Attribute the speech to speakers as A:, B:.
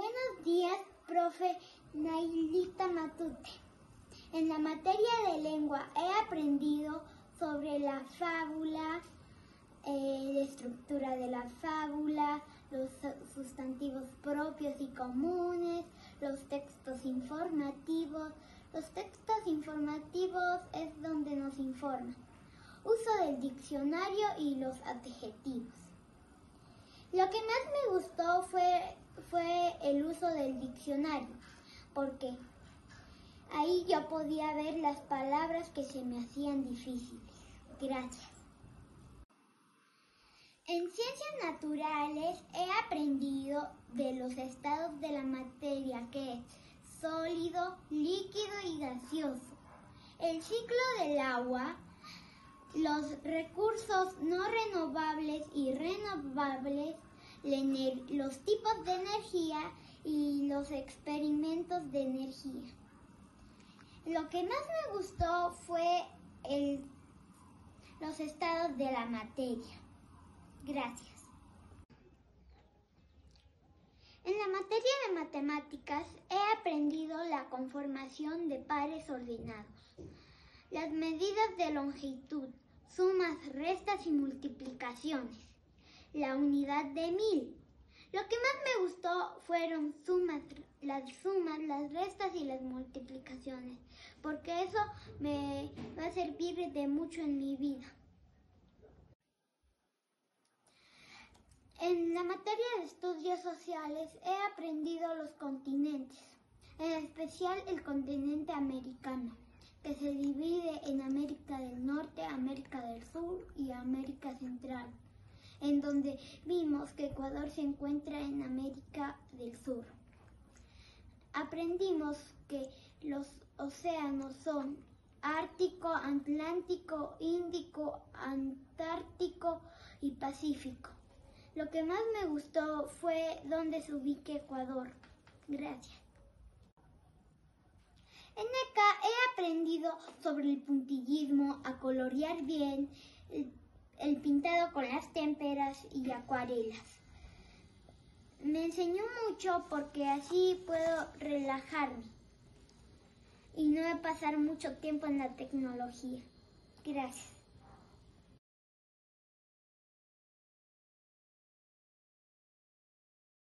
A: Buenos días, profe Nailita Matute. En la materia de lengua he aprendido sobre la fábula, eh, la estructura de la fábula, los sustantivos propios y comunes, los textos informativos. Los textos informativos es donde nos informan. Uso del diccionario y los adjetivos. Lo que más me gustó fue, fue el uso del diccionario, porque ahí yo podía ver las palabras que se me hacían difíciles. Gracias. En ciencias naturales he aprendido de los estados de la materia que es sólido, líquido y gaseoso. El ciclo del agua, los recursos no renovables y renovables, los tipos de energía y los experimentos de energía. Lo que más me gustó fue los estados de la materia. Gracias. En la materia de matemáticas he aprendido la conformación de pares ordenados, las medidas de longitud, sumas, restas y multiplicaciones, la unidad de mil. Lo que más me gustó fueron sumas, las sumas, las restas y las multiplicaciones, porque eso me va a servir de mucho en mi vida. En la materia de estudios sociales he aprendido los continentes, en especial el continente americano, que se divide en América del Norte, América del Sur y América Central, en donde vimos que Ecuador se encuentra en América del Sur. Aprendimos que los océanos son Ártico, Atlántico, Índico, Antártico y Pacífico. Lo que más me gustó fue donde se ubique Ecuador. Gracias. He aprendido sobre el puntillismo, a colorear bien, el, el pintado con las témperas y acuarelas. Me enseñó mucho porque así puedo relajarme y no pasar mucho tiempo en la tecnología. Gracias.